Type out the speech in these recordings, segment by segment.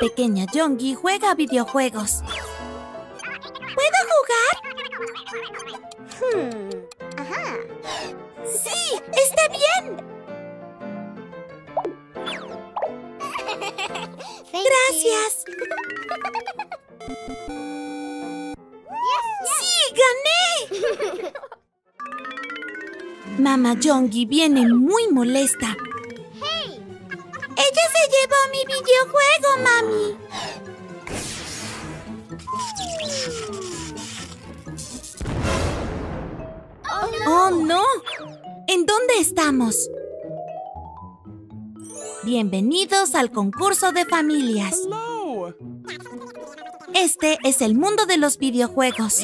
pequeña Yongi juega videojuegos. ¿Puedo jugar? ¡Sí! ¡Está bien! ¡Gracias! ¡Sí! ¡Gané! Mama Yongi viene muy molesta. ¡Ella se llevó mi videojuego, mami! ¡Oh, no! ¿En dónde estamos? Bienvenidos al concurso de familias. Este es el mundo de los videojuegos.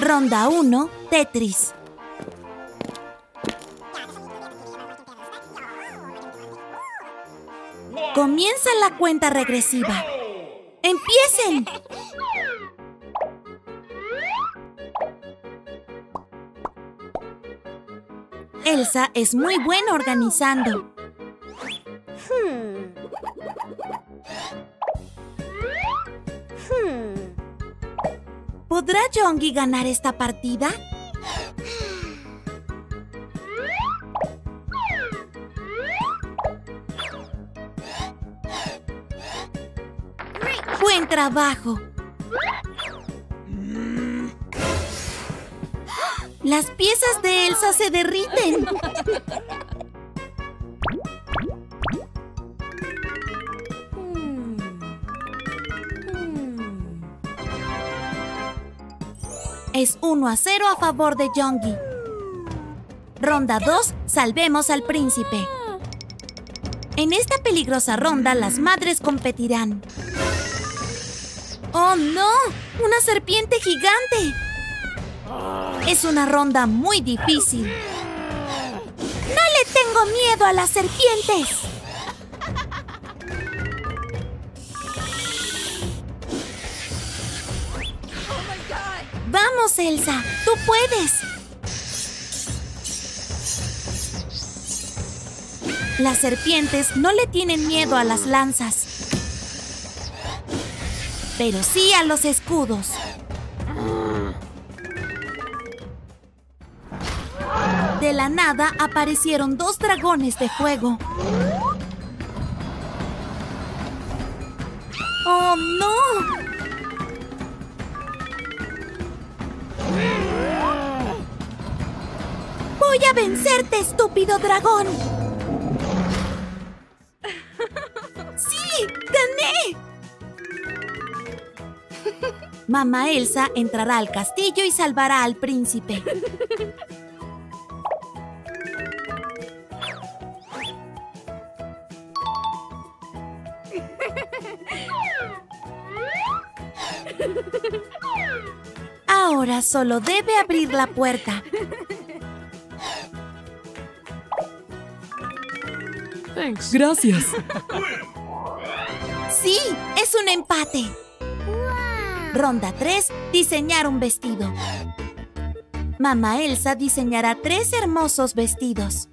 Ronda 1, Tetris. Comienza la cuenta regresiva. ¡Empiecen! Elsa es muy buena organizando. ¿Podrá Jongi ganar esta partida? ¡Buen trabajo! Las piezas de Elsa se derriten. Es 1 a 0 a favor de Jongi. Ronda 2, salvemos al príncipe. En esta peligrosa ronda, las madres competirán. ¡Oh, no! ¡Una serpiente gigante! Es una ronda muy difícil. ¡No le tengo miedo a las serpientes! ¡Vamos, Elsa! ¡Tú puedes! Las serpientes no le tienen miedo a las lanzas, pero sí a los escudos. De la nada aparecieron dos dragones de fuego. ¡Oh, no! ¡Voy a vencerte, estúpido dragón! Mamá Elsa entrará al castillo y salvará al príncipe. Ahora solo debe abrir la puerta. Gracias. Sí, es un empate. Ronda 3, diseñar un vestido. Mamá Elsa diseñará tres hermosos vestidos.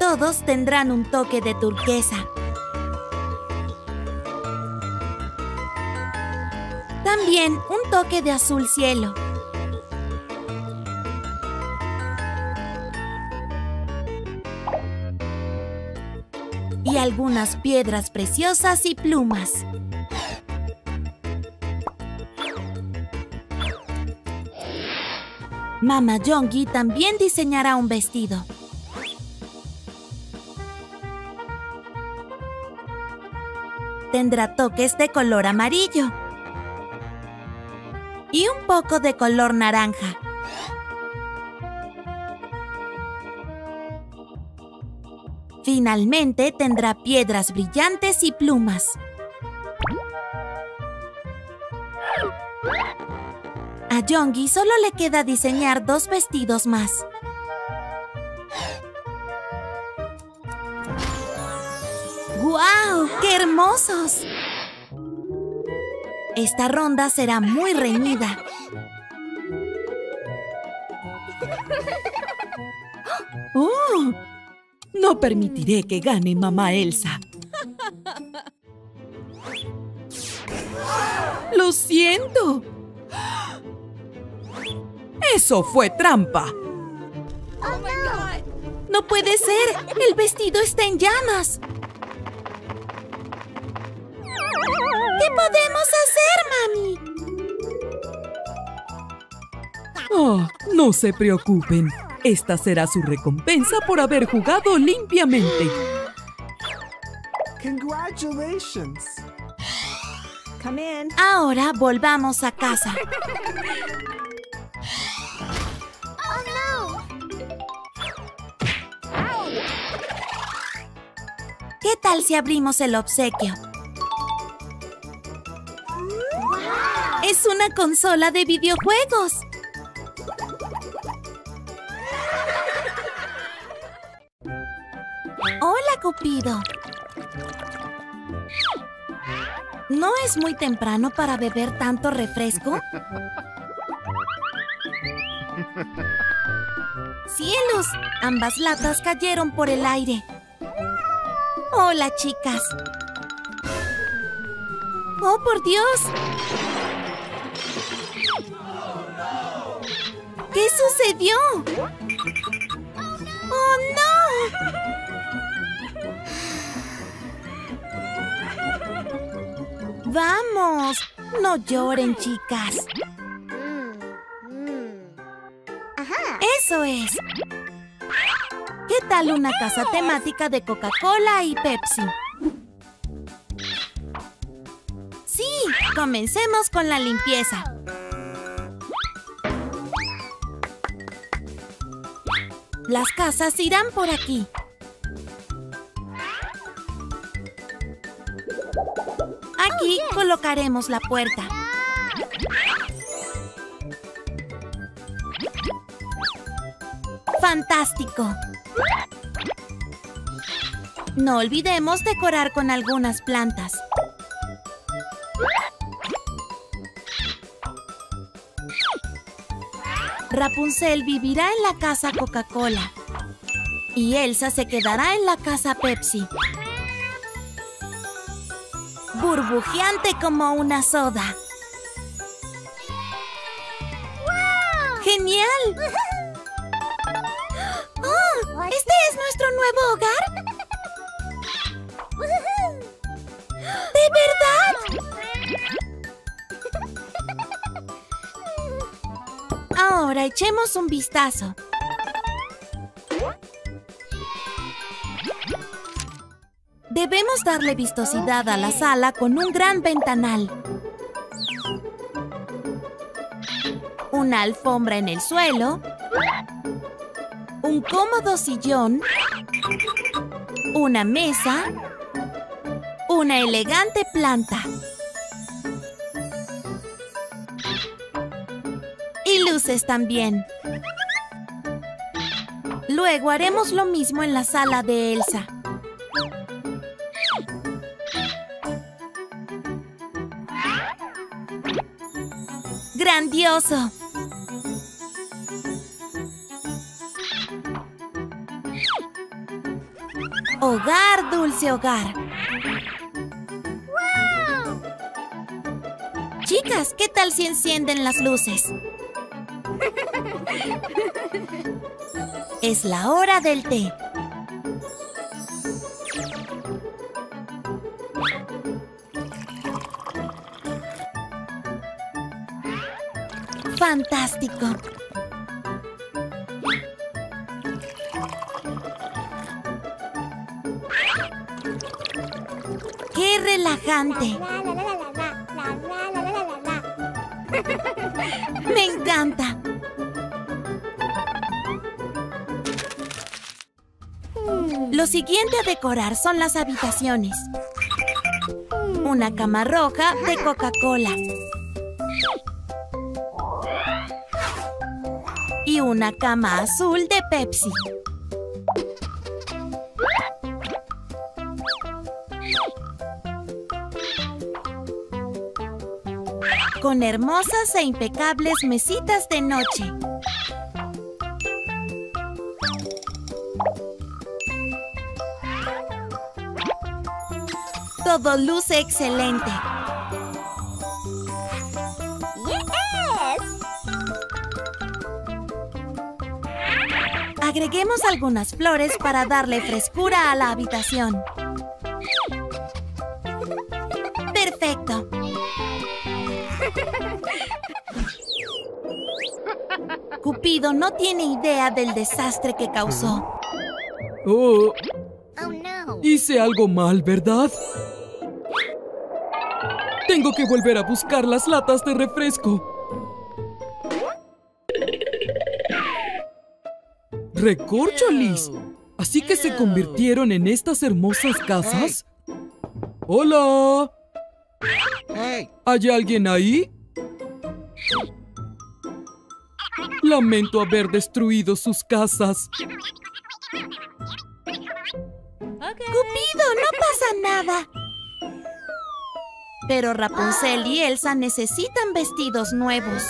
Todos tendrán un toque de turquesa. También un toque de azul cielo. Algunas piedras preciosas y plumas. Mama Yongi también diseñará un vestido. Tendrá toques de color amarillo y un poco de color naranja. Finalmente tendrá piedras brillantes y plumas. A Yongi solo le queda diseñar dos vestidos más. ¡Guau! ¡Qué hermosos! Esta ronda será muy reñida. ¡Oh! No permitiré que gane mamá Elsa. ¡Lo siento! ¡Eso fue trampa! ¡No puede ser! ¡El vestido está en llamas! ¿Qué podemos hacer, mami? Oh, no se preocupen. Esta será su recompensa por haber jugado limpiamente. Congratulations. Come in. Ahora volvamos a casa. ¿Qué tal si abrimos el obsequio? Es una consola de videojuegos. Es muy temprano para beber tanto refresco? ¡Cielos! Ambas latas cayeron por el aire. Hola, chicas. ¡Oh, por Dios! ¿Qué sucedió? ¡Oh, no! ¡Vamos! No lloren, chicas. Eso es. ¿Qué tal una casa temática de Coca-Cola y Pepsi? Sí, comencemos con la limpieza. Las casas irán por aquí. Colocaremos la puerta. ¡Fantástico! No olvidemos decorar con algunas plantas. Rapunzel vivirá en la casa Coca-Cola. Y Elsa se quedará en la casa Pepsi. Burbujeante como una soda. ¡Genial! ¡Oh! ¿Este es nuestro nuevo hogar? ¡De verdad! Ahora echemos un vistazo. Debemos darle vistosidad a la sala con un gran ventanal. Una alfombra en el suelo. Un cómodo sillón. Una mesa. Una elegante planta. Y luces también. Luego haremos lo mismo en la sala de Elsa. ¡Grandioso! Hogar, dulce hogar. Chicas, ¿qué tal si encienden las luces? Es la hora del té. ¡Fantástico! ¡Qué relajante! ¡Me encanta! Lo siguiente a decorar son las habitaciones. Una cama roja de Coca-Cola. Una cama azul de Pepsi. con hermosas e impecables mesitas de noche. Todo luce excelente. Agreguemos algunas flores para darle frescura a la habitación. Perfecto. Cupido no tiene idea del desastre que causó. Oh. Hice algo mal, ¿verdad? Tengo que volver a buscar las latas de refresco. ¡Recorcholis! ¿Así que se convirtieron en estas hermosas casas? ¡Hola! ¿Hay alguien ahí? Lamento haber destruido sus casas. Cupido, no pasa nada. Pero Rapunzel y Elsa necesitan vestidos nuevos.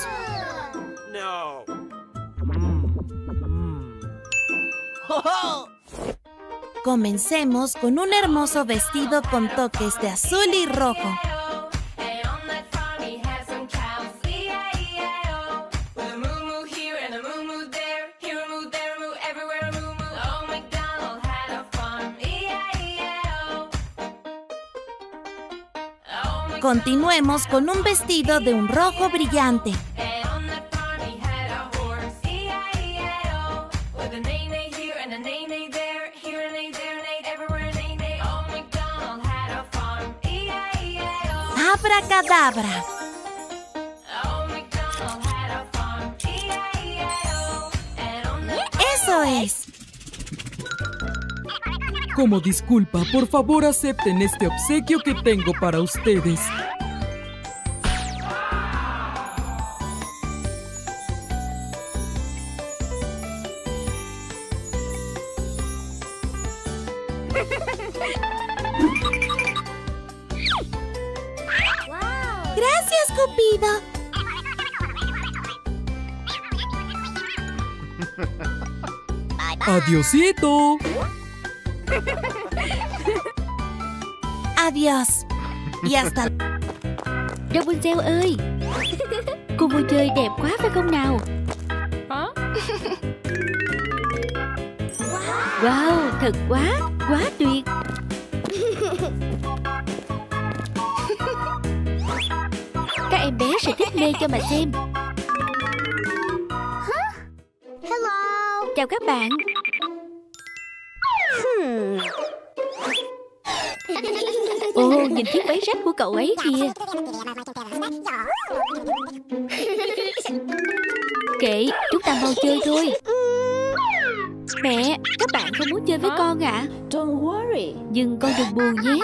Comencemos con un hermoso vestido con toques de azul y rojo. Continuemos con un vestido de un rojo brillante. Abracadabra. Eso es. Como disculpa, por favor acepten este obsequio que tengo para ustedes. ¡Adiosito! Adiós. Y hasta Rapunzel ơi. Cô vui chơi đẹp quá phải không nào? Wow, thật quá, quá tuyệt. Các em bé sẽ thích mê cho mà xem. Hello. Chào các bạn Ồ, nhìn chiếc váy rách của cậu ấy kìa. Kệ, chúng ta mau chơi thôi. Mẹ, các bạn không muốn chơi với con ạ. Don't worry. Nhưng con đừng buồn nhé.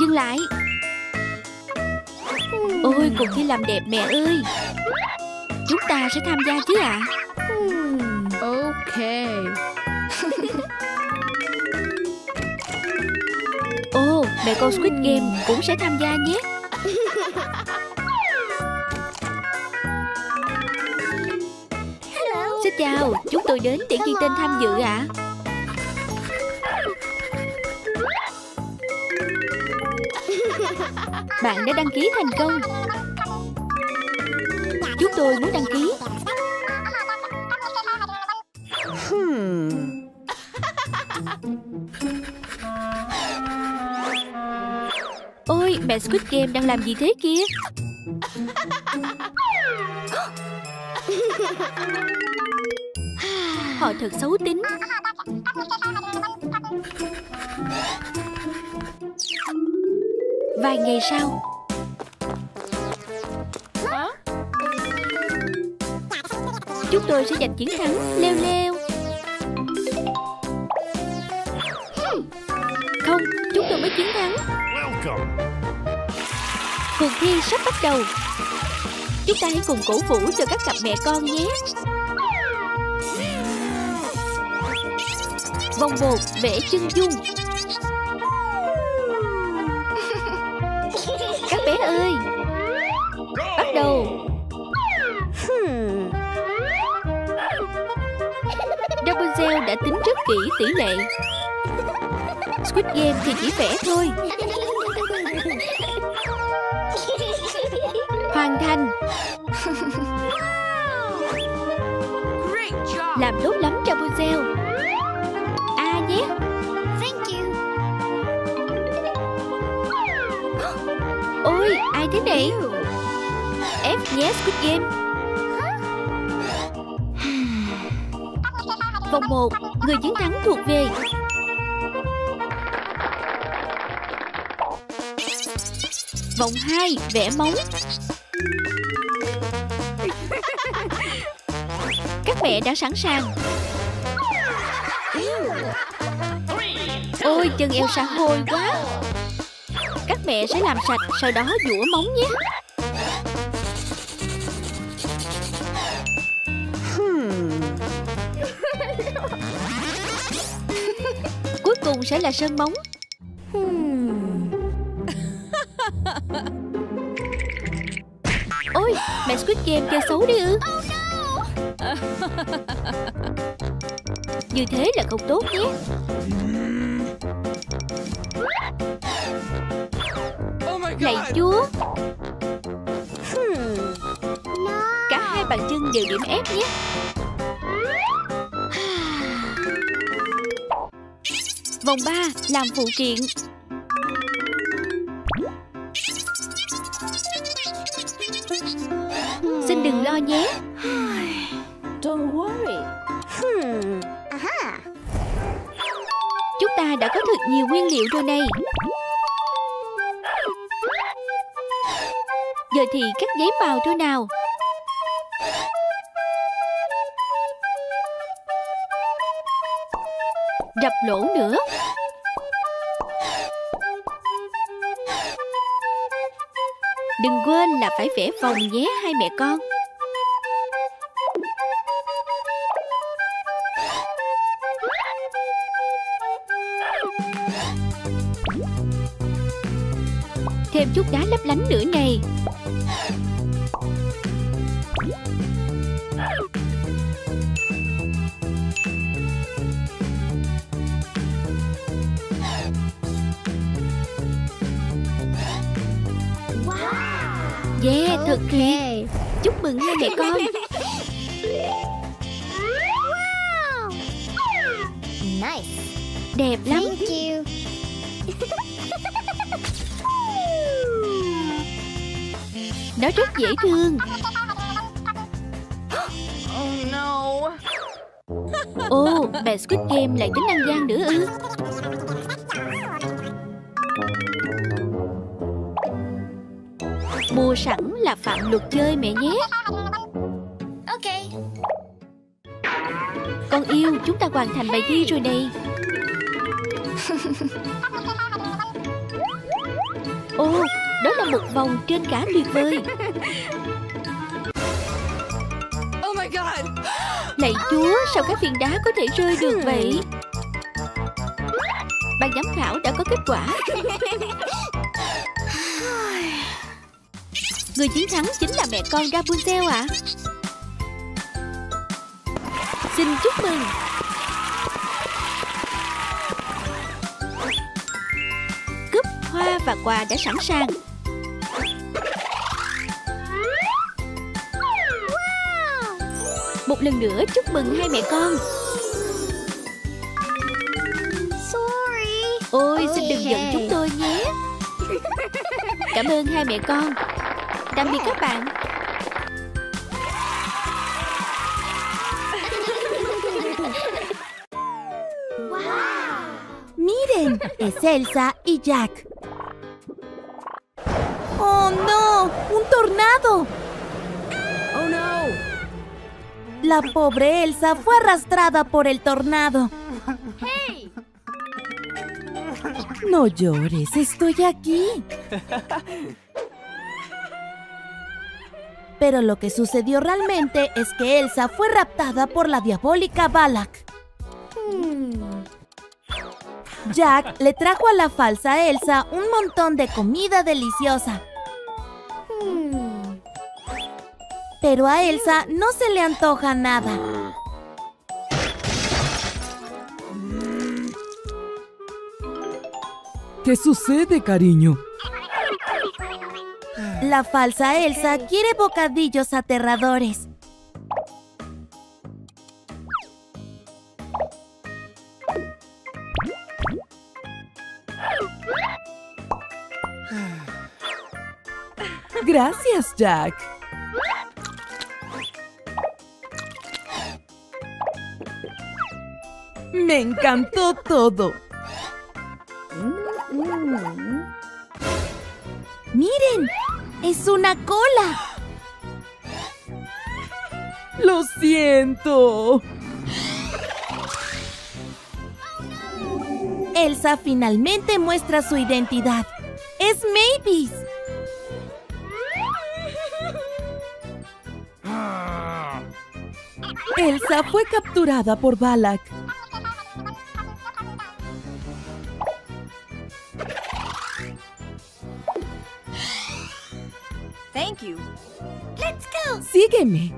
Dừng lại. Ôi, cuộc thi làm đẹp mẹ ơi Chúng ta sẽ tham gia chứ ạ? Okay. Ồ, mẹ con Squid Game cũng sẽ tham gia nhé. Xin chào, chúng tôi đến để ghi tên tham dự ạ. Bạn đã đăng ký thành công Chúng tôi muốn đăng ký. Hmm. Ôi, mẹ Squid Game đang làm gì thế kia? Họ thật xấu tính. Vài ngày sau Tôi sẽ giành chiến thắng. Leo leo. Không, chúng tôi mới chiến thắng. Cuộc thi sắp bắt đầu. Chúng ta hãy cùng cổ vũ cho các cặp mẹ con nhé. Vòng một vẽ chân dung kỹ tỷ lệ. Squid Game thì chỉ vẽ thôi. Hoàn thành. Làm tốt lắm Rapunzel. A nhé. Thank you. Ôi ai thế này? F nhé Squid Game. Vòng 1 Người chiến thắng thuộc về. Vòng 2 Vẽ móng. Các mẹ đã sẵn sàng. Ôi, chân eo Elsa hôi quá. Các mẹ sẽ làm sạch, Sau đó dũa móng nhé. Sẽ là sơn móng Ôi, mẹ Squid Game chơi xấu đi ư. Như thế là không tốt nhé. Lạy chúa. Cả hai bàn chân đều điểm ép nhé. Vòng 3 làm phụ kiện. Xin đừng lo nhé. Don't worry. Chúng ta đã có thật nhiều nguyên liệu rồi này. Giờ thì cắt giấy màu thôi nào Đập lỗ nữa. Đừng quên là phải vẽ vòng nhé hai mẹ con. Thêm chút đá lấp lánh nữa này. Mừng hai mẹ con Nice. Đẹp lắm Thank you. Nó rất dễ thương Oh no. Ồ, bà Squid Game lại tính ăn gian nữa ư Mua sẵn là phạm luật chơi mẹ nhé. Okay. Con yêu, chúng ta hoàn thành bài thi rồi này Ồ, đó là một vòng trên cả tuyệt vời. Oh my god. Lạy chúa, sao các viên đá có thể rơi được vậy? Ban giám khảo đã có kết quả Người chiến thắng chính là mẹ con Rapunzel ạ. Xin chúc mừng. Cúp, hoa và quà đã sẵn sàng. Một lần nữa chúc mừng hai mẹ con. Sorry. Ôi xin đừng giận chúng tôi nhé. Cảm ơn hai mẹ con Miren, es Elsa y Jack. ¡Oh no! ¡Un tornado! Oh no. La pobre Elsa fue arrastrada por el tornado. No llores, estoy aquí. Pero lo que sucedió realmente es que Elsa fue raptada por la diabólica Balak. Hmm. Jack le trajo a la falsa Elsa un montón de comida deliciosa. Pero a Elsa no se le antoja nada. ¿Qué sucede, cariño? La falsa Elsa quiere bocadillos aterradores. Gracias, Jack. Me encantó todo. ¡Miren! ¡Es una cola! Lo siento. Elsa finalmente muestra su identidad. ¡Es Mavis! Elsa fue capturada por Balak. Sígueme.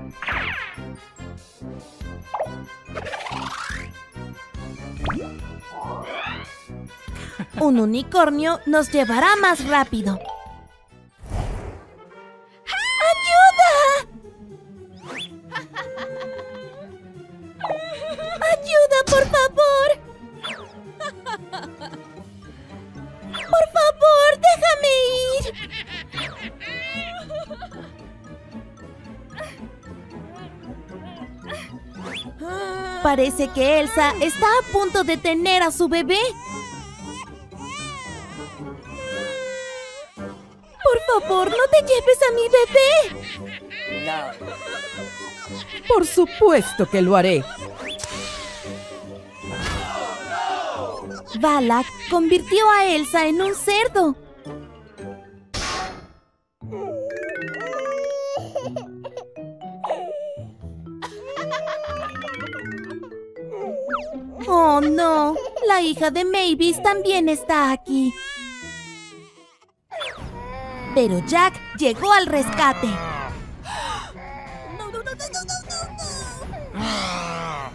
Un unicornio nos llevará más rápido. ¡Ayuda! ¡Ayuda, por Parece que Elsa está a punto de tener a su bebé. Por favor, no te lleves a mi bebé. Por supuesto que lo haré. Balak convirtió a Elsa en un cerdo. Hija de Mavis también está aquí. Pero Jack llegó al rescate.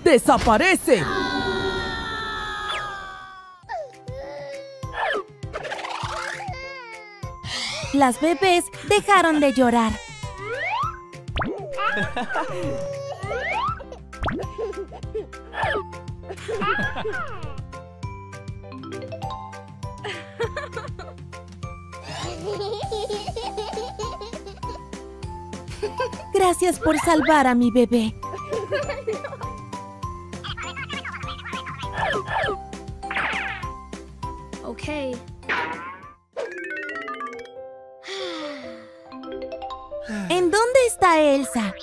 ¡Desaparece! Las bebés dejaron de llorar. Gracias por salvar a mi bebé. Okay. ¿En dónde está Elsa?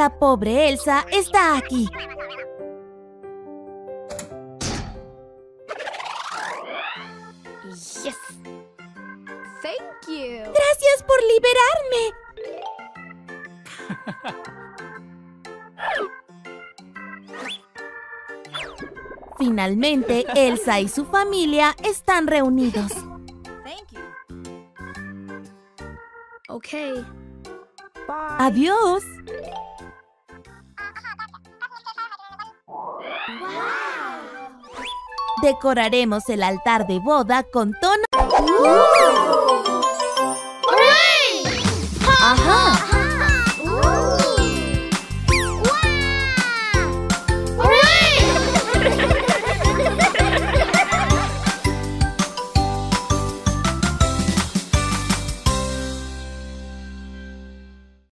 La pobre Elsa está aquí. Yes. Thank you. Gracias por liberarme. Finalmente, Elsa y su familia están reunidos. Thank you. Okay. Adiós. Decoraremos el altar de boda con tono...